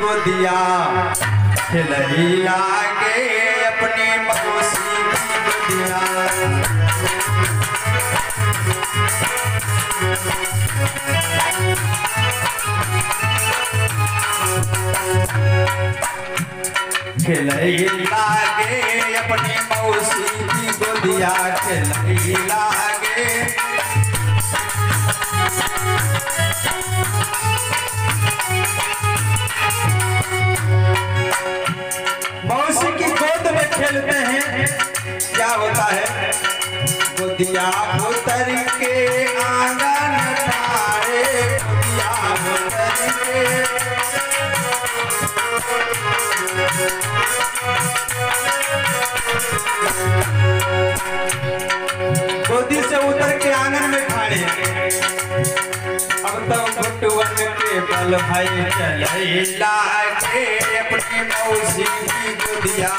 गोदिया। खिलई लागे अपनी मौसी की गोदिया। खिलई लागे अपनी मौसी की गोदिया। खिलई लागे गोदी से उतर के आँगन में खाड़े। अब तो के बल भाई चले लागे अपनी मौसी की गुदिया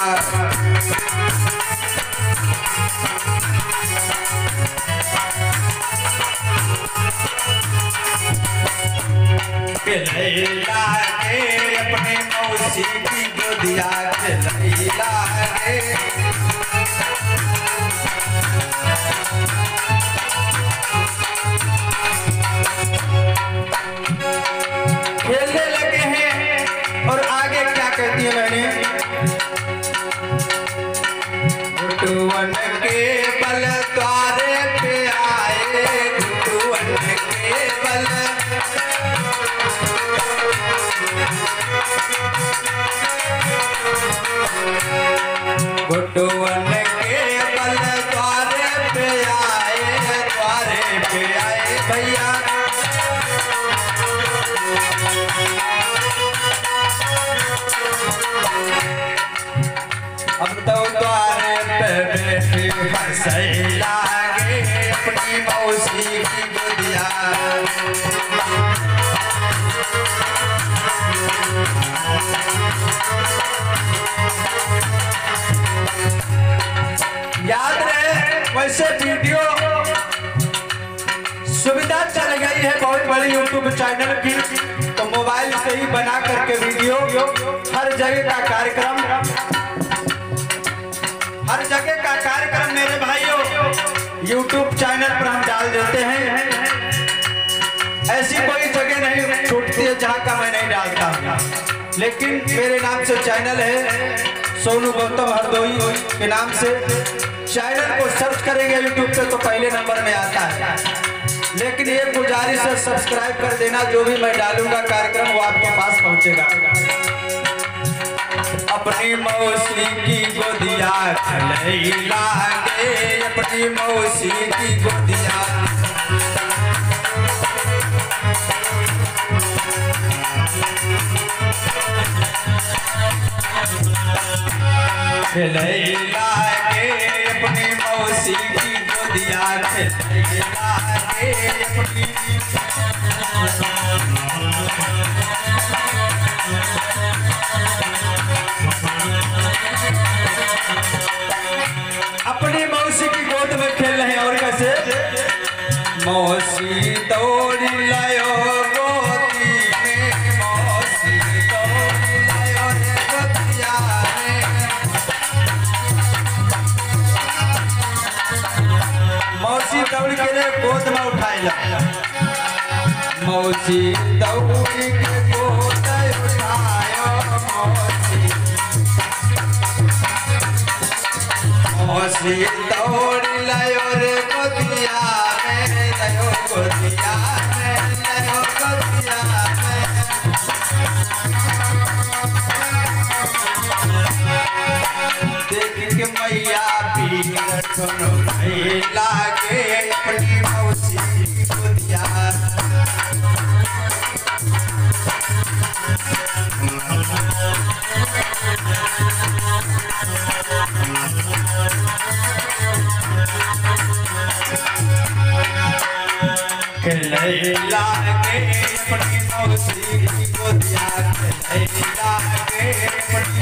चले लागे अपनी मौसी की गुदिया चले लागे खेलने लगे हैं, और आगे क्या कहती है मैंने के बल द्वारे हंसई लागे अपनी मौसी की चल है बहुत बड़ी यूट्यूब चैनल की। तो मोबाइल से ही बना करके वीडियो हर जगह का कार्यक्रम। हर जगह का कार्यक्रम, मेरे भाइयों। YouTube चैनल पर हम डाल देते हैं। ऐसी कोई जगह नहीं, छूटती है जहाँ का मैं नहीं डालता। लेकिन मेरे नाम से चैनल है। सोनू गौतम हरदोई के नाम से। चैनल को सर्च करेंगे यूट्यूब पे तो पहले नंबर में आता है। लेकिन ये गुजारिश है सब्सक्राइब कर देना, जो भी मैं डालूँगा, कार्यक्रम वो आपके पास पहुंचेगा। अपनी मौसी की गोदिया अपनी मौसी की गोदिया। खलई अपनी मौसी की गोद में खेल रहे और कैसे? मौसी दौड़ी लायो। दौड़ के रे गोद में उठाई ला मौसी। दौड़ी के गोद उठायो मौसी मौसी दौड़ लायो रे गोदिया में। लायो गोदिया देख के मैया सुनो नहीं लागे अपनी मौसी की गोदिया लागे अपनी मौसी की गोदिया लागे अपनी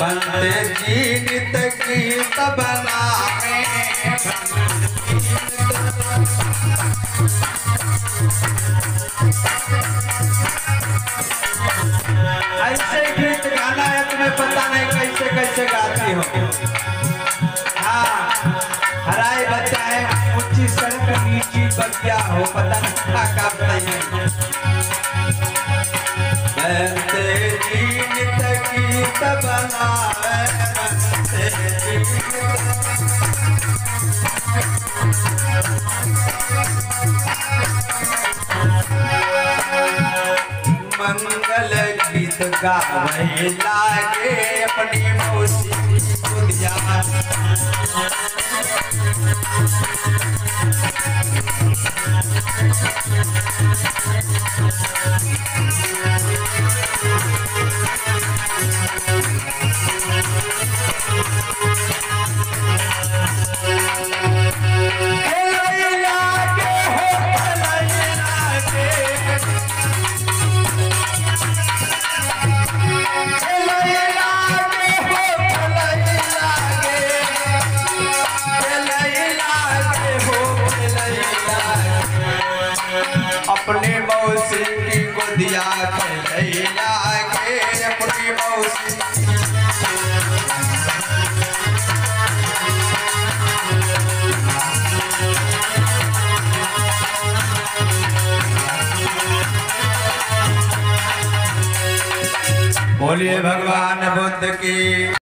बंदे गीत बनावे ऐसे गीत गाना है, तुम्हें पता नहीं कैसे कैसे गाती हो। हाँ हराए बच्चा है ऊँची सड़क नीची बगिया हो पता नहीं क्या का बताइए बंदे मंगल गीत गावे लागे अपनी मौसी की गोदिया अपने मौसी की गोदिया खेलई लागे अपनी मौसी। बोलिए भगवान बुद्ध की।